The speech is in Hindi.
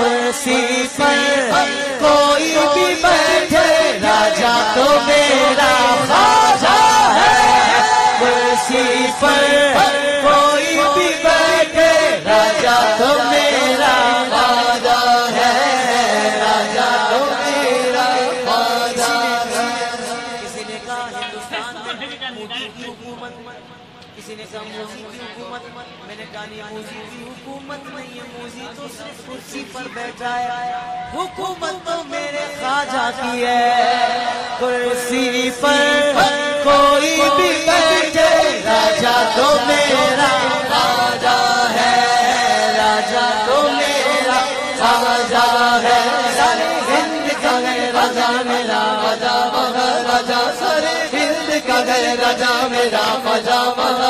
कुर्सी पर कोई भी बैठे राजा तो मेरा राजा है। कुर्सी पर कोई भी बैठे राजा तो मेरा राजा है। राजा तो मेरा राजा किसी ने कहा हिंदुस्तान में हुकूमत किसी ने कहा मोदी की हुकूमत मैंने कहा मोदी की हुकूमत नहीं कुर्सी पर बैठा है हुकूमत तो मेरे खाजा की है। कुर्सी पर कोई भी बैठे, राजा तो मेरा राजा है। राजा तो मेरा राजा है। सारे हिंद का गए राजा मेरा राजा मगर राजा सारे हिंद का गए राजा मेरा मज़ा मगर